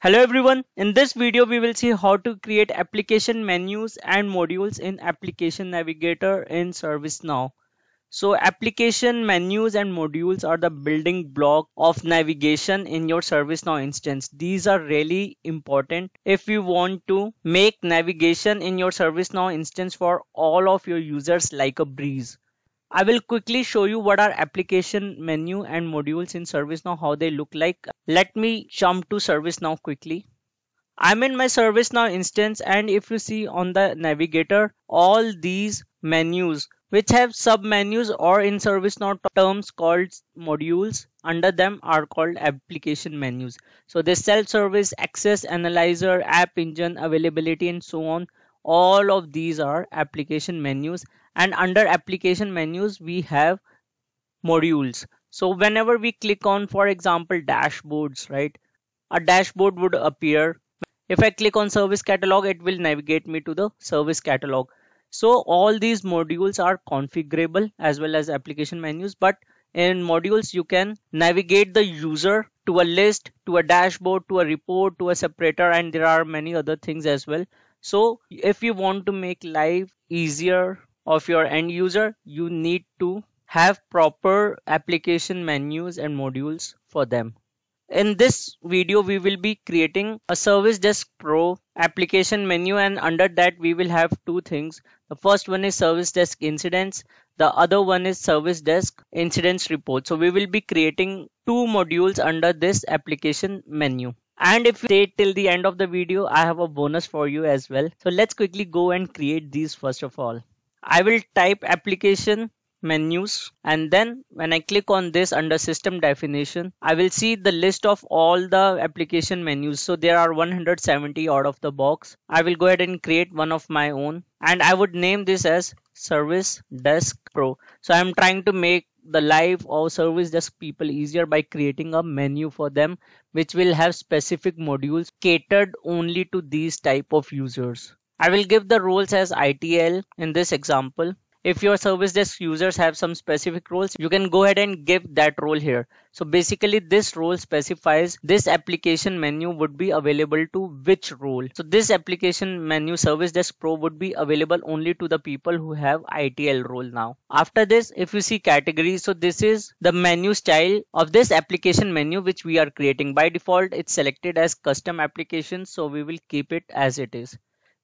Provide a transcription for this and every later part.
Hello everyone, in this video we will see how to create application menus and modules in application navigator in ServiceNow. So application menus and modules are the building block of navigation in your ServiceNow instance. These are really important if you want to make navigation in your ServiceNow instance for all of your users like a breeze. I will quickly show you what are application menu and modules in ServiceNow, how they look like. Let me jump to ServiceNow quickly. I'm in my ServiceNow instance and if you see on the navigator, all these menus which have sub menus or in ServiceNow terms called modules under them are called application menus. So the self-service, access analyzer, app engine, availability and so on. All of these are application menus and under application menus we have modules. So whenever we click on for example dashboards right a dashboard would appear. If i click on service catalog it will navigate me to the service catalog. So all these modules are configurable as well as application menus but in modules you can navigate the user to a list to a dashboard to a report to a separator and there are many other things as well so if you want to make life easier of your end user, you need to have proper application menus and modules for them. In this video, we will be creating a Service Desk Pro application menu and under that we will have two things. The first one is Service Desk Incidents. The other one is Service Desk Incidents Report. So we will be creating two modules under this application menu. And if you stay till the end of the video, I have a bonus for you as well. So let's quickly go and create these first of all. I will type application menus. And then when I click on this under system definition I will see the list of all the application menus. So there are 170 out of the box. I will go ahead and create one of my own. And I would name this as service desk pro. So I'm trying to make the life of service desk people easier by creating a menu for them which will have specific modules catered only to these type of users. I will give the roles as ITIL in this example. If your service desk users have some specific roles, you can go ahead and give that role here. So basically this role specifies this application menu would be available to which role. So this application menu service desk pro would be available only to the people who have ITIL role now. After this, if you see categories, so this is the menu style of this application menu which we are creating. By default, it's selected as custom application. So we will keep it as it is.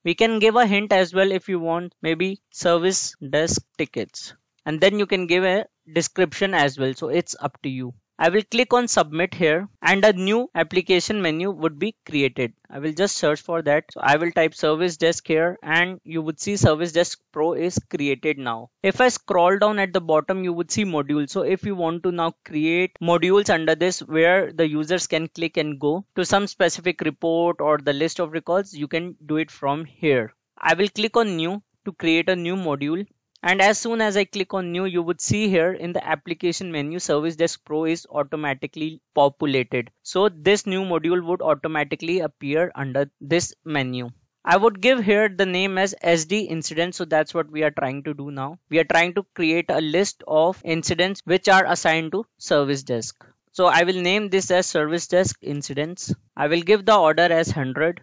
We can give a hint as well if you want maybe service desk tickets and then you can give a description as well. So it's up to you. I will click on submit here and a new application menu would be created. I will just search for that. So I will type service desk here and you would see service desk pro is created now. If I scroll down at the bottom, you would see modules. So if you want to now create modules under this where the users can click and go to some specific report or the list of records, you can do it from here. I will click on new to create a new module and as soon as I click on new you would see here in the application menu service desk pro is automatically populated so this new module would automatically appear under this menu I would give here the name as SD incident. So that's what we are trying to do now. We are trying to create a list of incidents which are assigned to service desk. So I will name this as service desk incidents. I will give the order as 100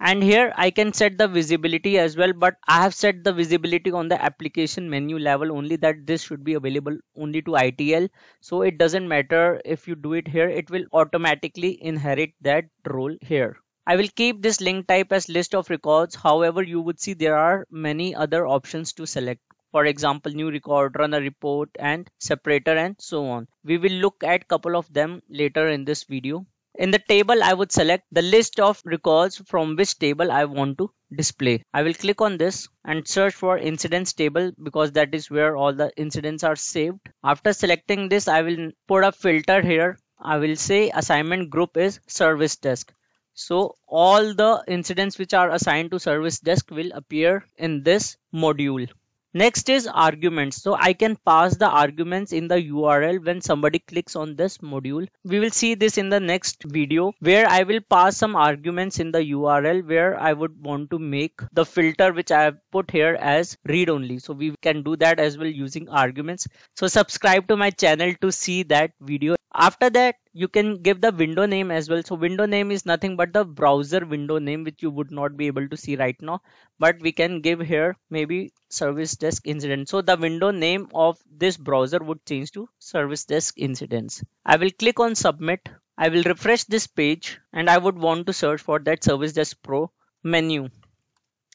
and here I can set the visibility as well but I have set the visibility on the application menu level only that this should be available only to ITIL so it doesn't matter if you do it here it will automatically inherit that role here. I will keep this link type as list of records. However you would see there are many other options to select. For example new record run a report and separator and so on. We will look at couple of them later in this video in the table, I would select the list of records from which table I want to display. I will click on this and search for incidents table because that is where all the incidents are saved. After selecting this, I will put a filter here. I will say assignment group is service desk. So all the incidents which are assigned to service desk will appear in this module. Next is arguments. So I can pass the arguments in the URL when somebody clicks on this module. We will see this in the next video where I will pass some arguments in the URL where I would want to make the filter which I have put here as read only. So we can do that as well using arguments. So subscribe to my channel to see that video. After that you can give the window name as well. So window name is nothing but the browser window name which you would not be able to see right now. But we can give here maybe service desk incident. So the window name of this browser would change to service desk incidents. I will click on submit. I will refresh this page and i would want to search for that service desk pro menu.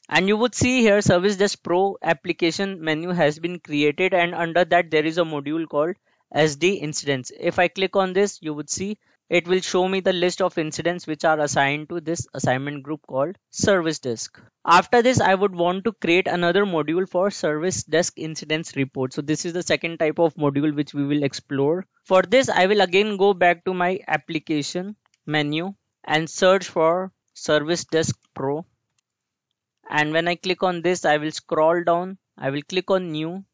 And you would see here service desk pro application menu has been created and under that there is a module called SD incidents. If I click on this, you would see it will show me the list of incidents which are assigned to this assignment group called service desk. After this, I would want to create another module for service desk incidents report. So this is the second type of module which we will explore. For this, I will again go back to my application menu and search for service desk pro. And when I click on this, I will scroll down. I will click on new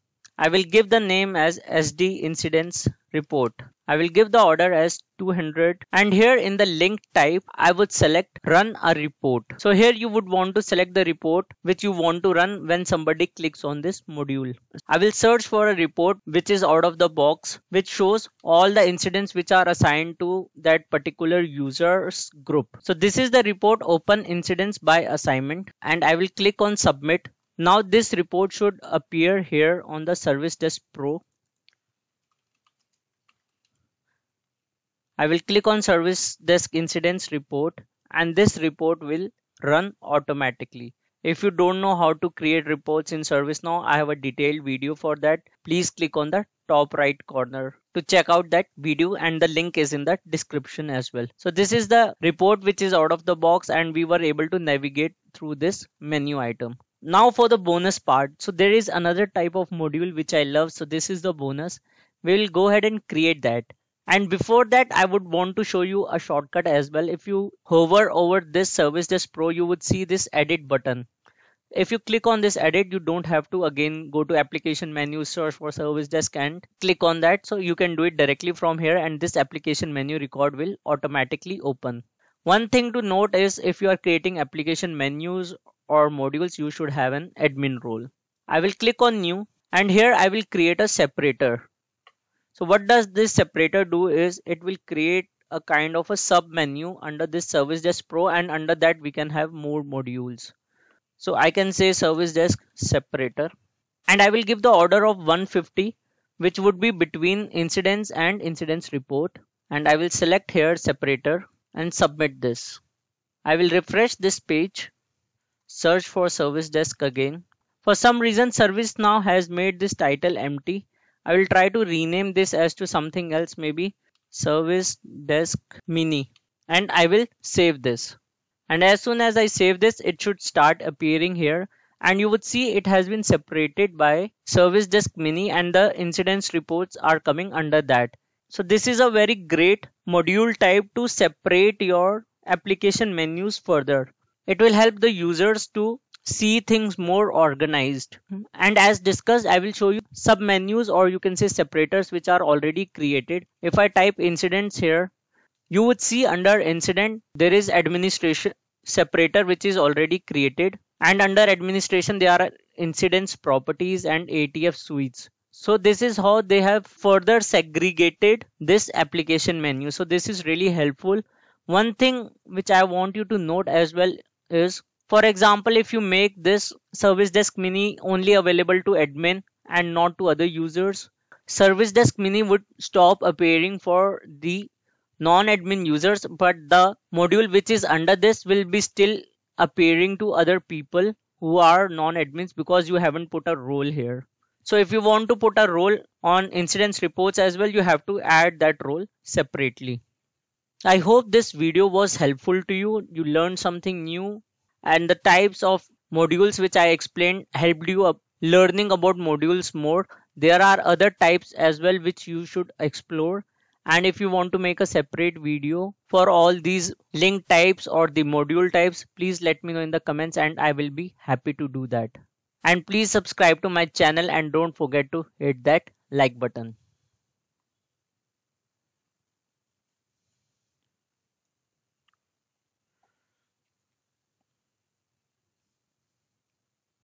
I will give the name as SD incidents report. I will give the order as 200 and here in the link type I would select run a report. So here you would want to select the report which you want to run when somebody clicks on this module. I will search for a report which is out of the box which shows all the incidents which are assigned to that particular users group. So this is the report open incidents by assignment and I will click on submit now this report should appear here on the Service Desk Pro. I will click on Service Desk Incidents Report and this report will run automatically. If you don't know how to create reports in ServiceNow, I have a detailed video for that. Please click on the top right corner to check out that video and the link is in the description as well. So this is the report which is out of the box and we were able to navigate through this menu item now for the bonus part. So there is another type of module which i love. So this is the bonus. We'll go ahead and create that. And before that i would want to show you a shortcut as well. If you hover over this service desk pro you would see this edit button. If you click on this edit you don't have to again go to application menu search for service desk and click on that. So you can do it directly from here and this application menu record will automatically open. One thing to note is if you are creating application menus or modules you should have an admin role. I will click on new and here I will create a separator. So what does this separator do is it will create a kind of a sub menu under this service desk pro and under that we can have more modules. So I can say service desk separator and I will give the order of 150 which would be between incidents and incidents report and I will select here separator and submit this. I will refresh this page search for service desk again. For some reason ServiceNow has made this title empty. I will try to rename this as to something else maybe service desk mini and I will save this. And as soon as I save this it should start appearing here and you would see it has been separated by service desk mini and the incidents reports are coming under that. So this is a very great module type to separate your application menus further. It will help the users to see things more organized. Hmm. And as discussed, I will show you sub menus or you can say separators which are already created. If I type incidents here, you would see under incident there is administration separator which is already created and under administration there are incidents properties and ATF suites. So this is how they have further segregated this application menu. So this is really helpful. One thing which I want you to note as well is for example if you make this service desk mini only available to admin and not to other users service desk mini would stop appearing for the non-admin users but the module which is under this will be still appearing to other people who are non-admins because you haven't put a role here. So if you want to put a role on incidents reports as well you have to add that role separately I hope this video was helpful to you. You learned something new and the types of modules which I explained helped you up learning about modules more. There are other types as well which you should explore. And if you want to make a separate video for all these link types or the module types, please let me know in the comments and I will be happy to do that. And please subscribe to my channel and don't forget to hit that like button.